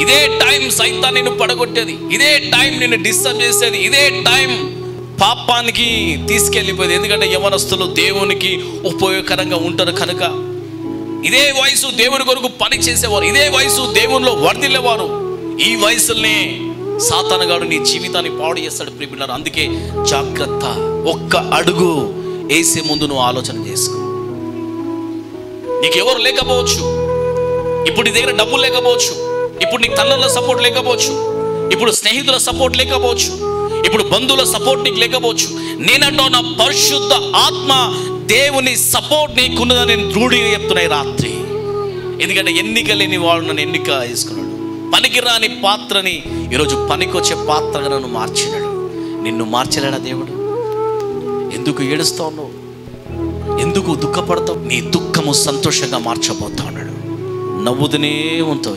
ఇదే టైం సైతాన్ని నిన్ను పడగొట్టేది. ఇదే టైం నిన్ను డిస్టర్బ్ చేసేది. ఇదే టైం పాపానికి తీసుకెళ్ళిపోయేది. ఎందుకంటే యవనస్తులు దేవునికి ఉపయోగకరంగా ఉంటారు కనుక. ఇదే వయసు దేవుని కొరకు పని చేసేవారు. ఇదే వయసు దేవునిలో వర్ధిల్లేవారు. ఈ వయసుల్నే సాతానగాడు నీ జీవితాన్ని పాడు చేస్తాడు ప్రిపిల్లర్ అందుకే జాగ్రత్త. ఒక్క అడుగు వేసే ముందు నువ్వు ఆలోచన చేసుకో. నీకెవరు లేకపోవచ్చు. ఇప్పుడు నీ దగ్గర డబ్బులు లేకపోవచ్చు. ఇప్పుడు నీకు తల్లుల సపోర్ట్ లేకపోవచ్చు. ఇప్పుడు స్నేహితుల సపోర్ట్ లేకపోవచ్చు. ఇప్పుడు బంధువుల సపోర్ట్ నీకు లేకపోవచ్చు. నేనంటో నా పరిశుద్ధ ఆత్మ దేవుని సపోర్ట్ నీకున్నదని నేను దృఢంగా చెప్తున్నాయి రాత్రి. ఎందుకంటే ఎన్నిక లేని వాడు నన్ను ఎన్నిక వేసుకున్నాడు పనికిరాని పాత్రని ఈరోజు పనికొచ్చే పాత్రగా నన్ను మార్చినాడు. నిన్ను మార్చలేడా దేవుడు? ఎందుకు ఏడుస్తావు నువ్వు ఎందుకు దుఃఖపడతావు? నీ దుఃఖము సంతోషంగా మార్చబోతా ఉన్నాడు. నవ్వుతూనే ఉంటావు.